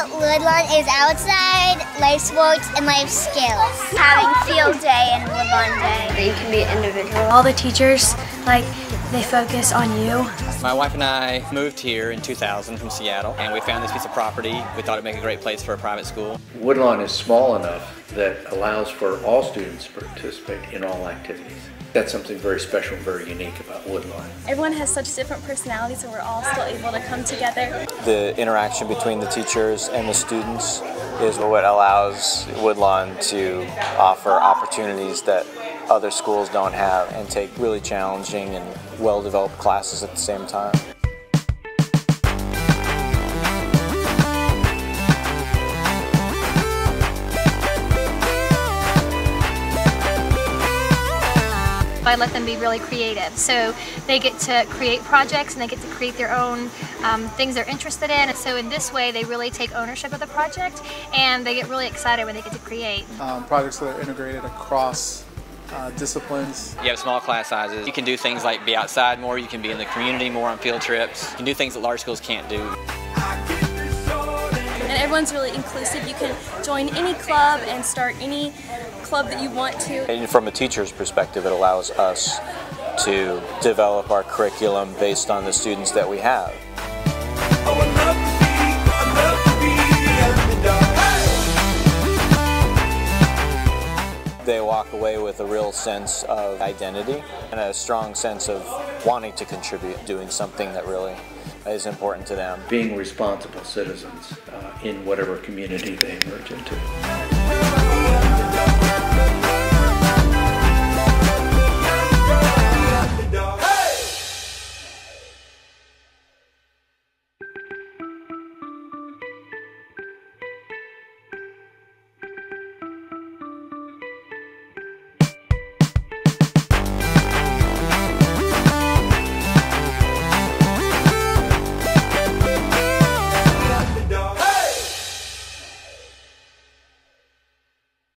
thing about Woodlawn is outside, life sports, and life skills. Having field day and Woodlawn day. You can be an individual. All the teachers, like, they focus on you. My wife and I moved here in 2000 from Seattle, and we found this piece of property. We thought it'd make a great place for a private school. Woodlawn is small enough that allows for all students to participate in all activities. That's something very special and very unique about Woodlawn. Everyone has such different personalities and we're all still able to come together. The interaction between the teachers and the students is what allows Woodlawn to offer opportunities that other schools don't have and take really challenging and well-developed classes at the same time. I let them be really creative. So they get to create projects and they get to create their own um, things they're interested in. And so in this way, they really take ownership of the project and they get really excited when they get to create. Um, projects that are integrated across uh, disciplines. You have small class sizes. You can do things like be outside more. You can be in the community more on field trips. You can do things that large schools can't do. Everyone's really inclusive. You can join any club and start any club that you want to. And from a teacher's perspective, it allows us to develop our curriculum based on the students that we have. They walk away with a real sense of identity and a strong sense of wanting to contribute, doing something that really is important to them. Being responsible citizens uh, in whatever community they emerge into.